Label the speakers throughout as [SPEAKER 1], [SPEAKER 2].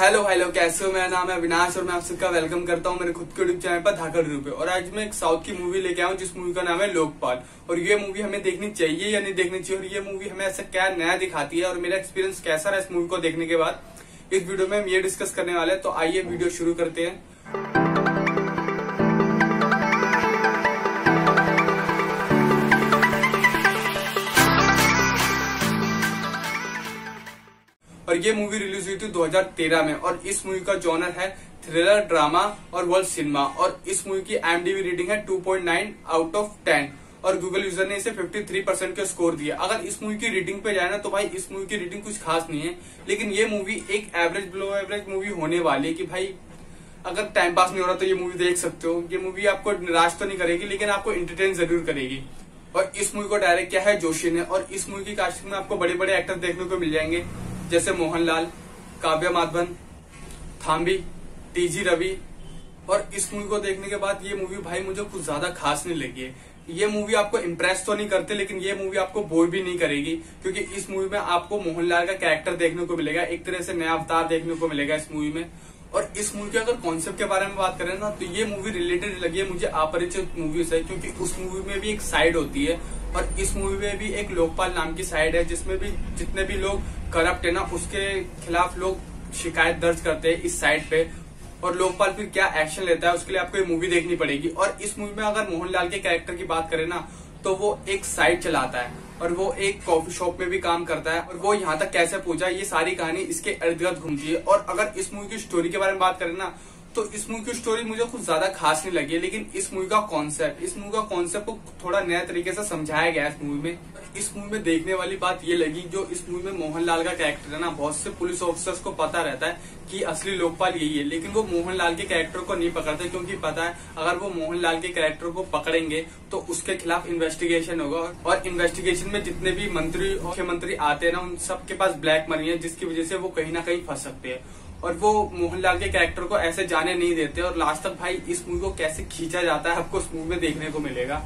[SPEAKER 1] Hello hello, कैसे हो? मेरा नाम है अविनाश और मैं आप सबका वेलकम करता हूँ मेरे खुद के यूट्यूब चैनल पर रिव्यू पे और आज मैं एक साउथ की मूवी लेके आऊँ जिस मूवी का नाम है लोकपाल। और ये मूवी हमें देखनी चाहिए या नहीं देखनी चाहिए? और ये मूवी हमें ऐसा क्या नया दिखाती है? और मेरा एक्सपीरियंस कैसा रहा इस मूवी को देखने के बाद? इस वीडियो में हम ये डिस्कस करने वाले हैं तो आइए वीडियो शुरू करते हैं। और ये मूवी थी 2013 में। और इस मूवी का जॉनर है थ्रिलर ड्रामा और वर्ल्ड सिनेमा और इस मूवी की एमडीवी रेटिंग है 2.9 आउट ऑफ़ 10 और गूगल यूज़र ने इसे 53 परसेंट का स्कोर दिया। अगर इस मूवी की रेटिंग पे जाए ना तो भाई इस मूवी की रेटिंग कुछ खास नहीं है। लेकिन ये मूवी एक एवरेज बिलो एवरेज मूवी होने वाली है कि भाई, अगर टाइम पास नहीं हो रहा तो ये मूवी देख सकते हो। ये मूवी आपको निराश तो नहीं करेगी, लेकिन आपको एंटरटेन ज़रूर करेगी। और इस मूवी को डायरेक्ट किया है जोशी ने। और इस मूवी की कास्टिंग में आपको बड़े बड़े एक्टर देखने को मिल जाएँगे, जैसे मोहनलाल। काव्य माधवन थाम्बी टीजी रवि और इस मूवी को देखने के बाद ये मूवी भाई मुझे कुछ ज़्यादा खास नहीं लगी है। ये मूवी आपको इम्प्रेस तो नहीं करते, लेकिन ये मूवी आपको बोर भी नहीं करेगी, क्योंकि इस मूवी में आपको मोहनलाल का कैरेक्टर देखने को मिलेगा, एक तरह से नया अवतार देखने को मिलेगा इस मूवी में। और इस मूवी के अगर कॉन्सेप्ट के बारे में बात करें ना तो ये मूवी रिलेटेड लगी है मुझे अपरिचित मूवी से, क्योंकि उस मूवी में भी एक साइड होती है और इस मूवी में भी एक लोकपाल नाम की साइड है, जिसमें भी जितने भी लोग करप्ट है ना, उसके खिलाफ लोग शिकायत दर्ज करते हैं इस साइड पे। और लोकपाल फिर क्या एक्शन लेता है, उसके लिए आपको ये मूवी देखनी पड़ेगी। और इस मूवी में अगर मोहनलाल के कैरेक्टर की बात करें ना तो वो एक साइड चलाता है। और वो एक कॉफ़ी शॉप में भी काम करता है और वो यहाँ तक कैसे पहुँचा, ये सारी कहानी इसके इर्द गिर्द घूमती है। और अगर इस मूवी की स्टोरी के बारे में बात करें ना तो इस मूवी की स्टोरी मुझे कुछ ज़्यादा खास नहीं लगी, लेकिन इस मूवी का कॉन्सेप्ट इस मूवी का कॉन्सेप्ट को थोड़ा नया तरीके से समझाया गया इस मूवी में। इस मूवी में देखने वाली बात ये लगी, जो इस मूवी में मोहनलाल का कैरेक्टर है ना, बहुत से पुलिस ऑफिसर्स को पता रहता है कि असली लोकपाल यही है, लेकिन वो मोहनलाल के कैरेक्टर को नहीं पकड़ते, क्योंकि पता है, अगर वो मोहनलाल के कैरेक्टर को पकड़ेंगे तो उसके खिलाफ इन्वेस्टिगेशन होगा। और इन्वेस्टिगेशन में जितने भी मंत्री मुख्यमंत्री आते हैं ना, उन सबके पास ब्लैक मनी है, जिसकी वजह से वो कहीं ना कहीं फंस सकते हैं। और वो मोहनलाल के कैरेक्टर को ऐसे जाने नहीं देते और लास्ट तक भाई इस मूवी को कैसे खींचा जाता है आपको उस मूवी में देखने को मिलेगा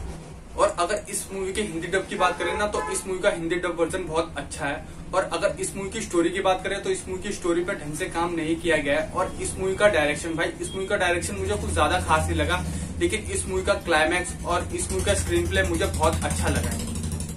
[SPEAKER 1] और अगर इस मूवी के हिंदी डब की बात करें ना तो इस मूवी का हिंदी डब वर्जन बहुत अच्छा है और अगर इस मूवी की स्टोरी की बात करें तो इस मूवी की स्टोरी पर ढंग से काम नहीं किया गया है और इस मूवी का डायरेक्शन भाई इस मूवी का डायरेक्शन मुझे कुछ ज़्यादा खास नहीं लगा लेकिन इस मूवी का क्लाइमैक्स और इस मूवी का स्क्रीन प्ले मुझे बहुत अच्छा लगा है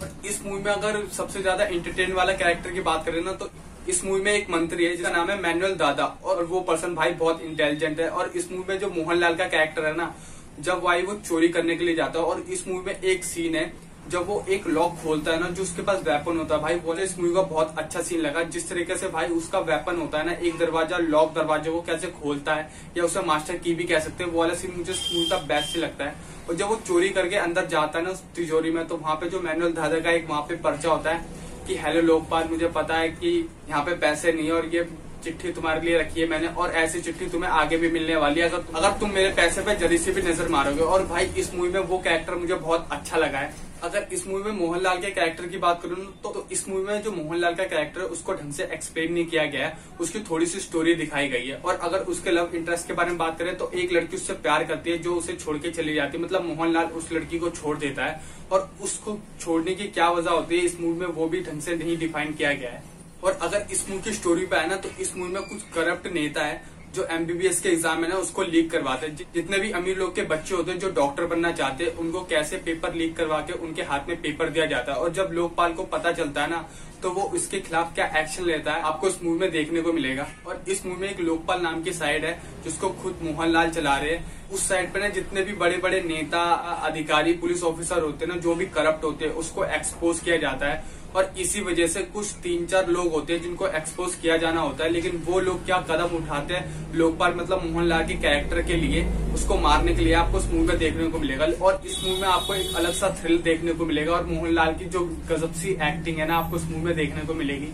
[SPEAKER 1] और इस मूवी में अगर सबसे ज़्यादा एंटरटेन वाला कैरेक्टर की बात करें ना तो इस मूवी में एक मंत्री है जिसका नाम है मैनुअल दादा और वो पर्सन भाई बहुत इंटेलिजेंट है और इस मूवी में जो मोहनलाल का कैरेक्टर है ना, जब भाई वो चोरी करने के लिए जाता है और इस मूवी में एक सीन है, जब वो एक लॉक खोलता है ना, जो उसके पास वेपन होता है, भाई बोले इस मूवी का बहुत अच्छा सीन लगा, जिस तरीके से भाई उसका वेपन होता है ना, एक दरवाज़ा लॉक दरवाजे को कैसे खोलता है, या उसे मास्टर की भी कह सकते हैं, वो वाला सीन मुझे मूवी का बेस्ट से लगता है। और जब वो चोरी करके अंदर जाता है ना उस तिजोरी में तो वहाँ पे जो मैनुअल दादा का एक वहाँ पे पर्चा होता है कि हेलो लोकपाल मुझे पता है कि यहाँ पे पैसे नहीं है और ये चिट्ठी तुम्हारे लिए रखी है मैंने और ऐसी चिट्ठी तुम्हें आगे भी मिलने वाली है। अगर तुम, अगर तुम मेरे पैसे पे जल्दी से भी नज़र मारोगे और भाई इस मूवी में वो कैरेक्टर मुझे बहुत अच्छा लगा है। अगर इस मूवी में मोहनलाल के कैरेक्टर की बात करूँ तो, तो इस मूवी में जो मोहनलाल का कैरेक्टर है उसको ढंग से एक्सप्लेन नहीं किया गया है। उसकी थोड़ी सी स्टोरी दिखाई गई है। और अगर उसके लव इंटरेस्ट के बारे में बात करें तो एक लड़की उससे प्यार करती है जो उसे छोड़ के चली जाती है। मतलब मोहनलाल उस लड़की को छोड़ देता है और उसको छोड़ने की क्या वजह होती है इस मूवी में वो भी ढंग से नहीं डिफाइन किया गया है। और अगर इस मूवी की स्टोरी पे आए ना तो इस मूवी में कुछ करप्ट नेता है, जो एमबीबीएस के एग्ज़ाम है ना, उसको लीक करवाते हैं। जितने भी अमीर लोग के बच्चे होते हैं, जो डॉक्टर बनना चाहते हैं, उनको कैसे पेपर लीक करवा के उनके हाथ में पेपर दिया जाता है। और जब लोकपाल को पता चलता है ना तो वो इसके खिलाफ क्या एक्शन लेता है, आपको इस मूवी में देखने को मिलेगा। और इस मूवी में एक लोकपाल नाम की साइड है, जिसको खुद मोहनलाल चला रहे हैं। उस साइड पे ना जितने भी बड़े बड़े नेता अधिकारी पुलिस ऑफिसर होते हैं ना, जो भी करप्ट होते हैं, उसको एक्सपोज किया जाता है। और इसी वजह से कुछ तीन चार लोग होते हैं जिनको एक्सपोज किया जाना होता है, लेकिन वो लोग क्या कदम उठाते हैं, लोकपाल मतलब मोहनलाल के कैरेक्टर के लिए, उसको मारने के लिए, आपको इस मूवी में देखने को मिलेगा। और इस मूवी में आपको एक अलग सा थ्रिल देखने को मिलेगा, और मोहनलाल की जो गजब सी एक्टिंग है ना, आपको इस मूवी में देखने को मिलेगी।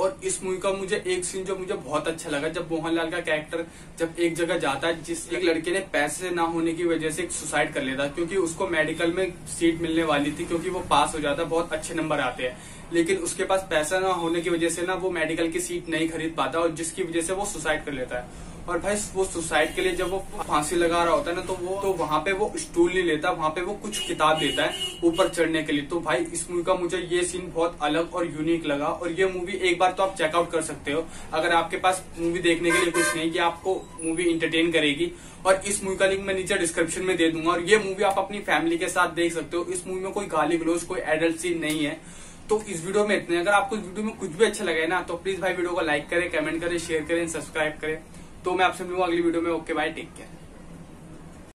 [SPEAKER 1] और इस मूवी का मुझे एक सीन जो मुझे बहुत अच्छा लगा, जब मोहनलाल का कैरेक्टर जब एक जगह जाता है, जिस एक लड़के ने पैसे ना होने की वजह से सुसाइड कर लेता, क्योंकि उसको मेडिकल में सीट मिलने वाली थी, क्योंकि वो पास हो जाता, बहुत अच्छे नंबर आते हैं। लेकिन उसके पास पैसा ना होने की वजह से ना वो मेडिकल की सीट नहीं खरीद पाता, और जिसकी वजह से वो सुसाइड कर लेता है। और भाई, वो सुसाइड के लिए जब वो फांसी लगा रहा होता है ना तो वो तो वहाँ पे वो स्टूल नहीं लेता, वहाँ पे वो कुछ किताब देता है ऊपर चढ़ने के लिए। तो भाई, इस मूवी का मुझे ये सीन बहुत अलग और यूनिक लगा। और ये मूवी एक बार तो आप चेकआउट कर सकते हो। अगर आपके पास मूवी देखने के लिए कुछ नहीं कि आपको मूवी इंटरटेन करेगी, और इस मूवी का लिंक मैं नीचे डिस्क्रिप्शन में दे दूँगा। और ये मूवी आप अपनी फैमिली के साथ देख सकते हो। इस मूवी में कोई गाली ग्लोज, कोई एडल्ट सीन नहीं है। तो इस वीडियो में इतने अगर आपको इस वीडियो में कुछ भी अच्छा लगे ना तो प्लीज़ भाई वीडियो को लाइक करें कमेंट करें शेयर करें सब्सक्राइब करें। तो मैं आपसे मिलूँगा अगली वीडियो में ओके बाय टेक केयर